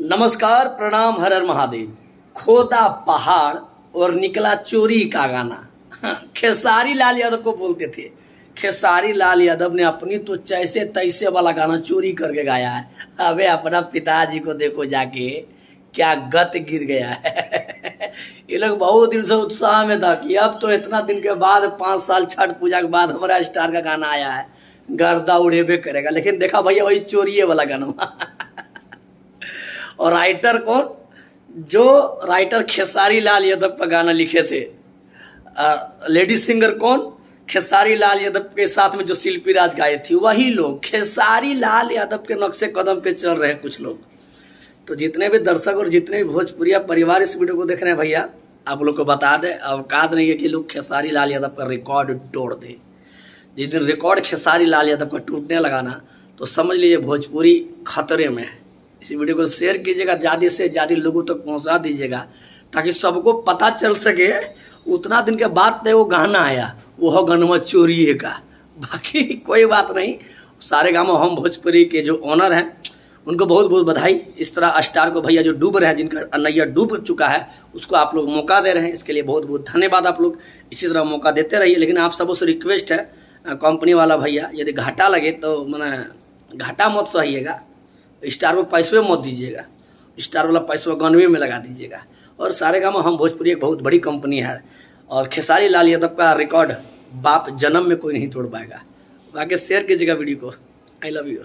नमस्कार, प्रणाम हर हर महादेव। खोदा पहाड़ और निकला चोरी का गाना। खेसारी लाल यादव को बोलते थे। खेसारी लाल यादव ने अपनी तो जैसे तैसे वाला गाना चोरी करके गाया है। अबे, अपना पिताजी को देखो जाके, क्या गत गिर गया है। ये लोग बहुत दिन से उत्साह में था कि अब तो इतना दिन के बाद, पाँच साल छठ पूजा के बाद हमारा स्टार का गाना आया है। गर्दा उड़ेबे करेगा। लेकिन देखा भैया, वही चोरिए वाला गाना और राइटर कौन? जो राइटर खेसारी लाल यादव का गाना लिखे थे। लेडी सिंगर कौन? खेसारी लाल यादव के साथ में जो शिल्पी राज गाए थी, वही लोग। खेसारी लाल यादव के नक्शे कदम पे चल रहे हैं कुछ लोग। तो जितने भी दर्शक और जितने भी भोजपुरिया परिवार इस वीडियो को देख रहे हैं भैया, आप लोग को बता दें, अवकात नहीं है कि लोग खेसारी लाल यादव का रिकॉर्ड तोड़ दे। जिस दिन रिकॉर्ड खेसारी लाल यादव का टूटने लगाना तो समझ लीजिए भोजपुरी खतरे में है। इस वीडियो को शेयर कीजिएगा, ज़्यादा से ज़्यादा लोगों तक तो पहुँचा दीजिएगा, ताकि सबको पता चल सके उतना दिन के बाद तो वो गाना आया, वो गनवा चोरी का। बाकी कोई बात नहीं, सारे गाँव हम भोजपुरी के जो ऑनर हैं, उनको बहुत बहुत बधाई। इस तरह स्टार को भैया जो डूब रहे हैं, जिनका नैया डूब चुका है, उसको आप लोग मौका दे रहे हैं। इसके लिए बहुत बहुत धन्यवाद आप लोग। इसी तरह मौका देते रहिए। लेकिन आप सबों से रिक्वेस्ट है कंपनी वाला भैया, यदि घाटा लगे तो मैंने घाटा मत सहिएगा। स्टार में पैसवे मत दीजिएगा। स्टार वाला पैसा गनवे में लगा दीजिएगा। और सारे गाँव हम भोजपुरी एक बहुत बड़ी कंपनी है और खेसारी लाल यादव का रिकॉर्ड बाप जन्म में कोई नहीं तोड़ पाएगा। बाकी शेयर कीजिएगा वीडियो को। I love you